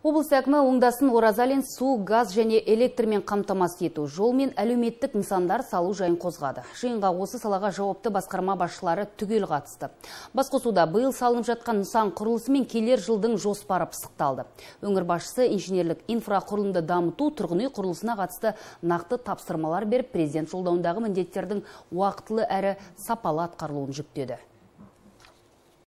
Облыс әкімі оңдасын Оразалин су, газ және электрмен қамтамасыз ету, жол мен әлеуметтік нысандар салу жайын қозғады. Жиынға осы салаға жауапты басқарма басшылары түгел қатысты. Басқосуда биыл салынып жатқан нысан құрылысы мен келер жылдың жоспары пысықталды. Өңір басшысы инженерлік инфрақұрылымды дамыту тұрғын үй құрылысына қатысты нақты тапсырмалар беріп, президент жолдауындағы міндеттердің уақытылы әрі сапалы атқарылуын жүктеді.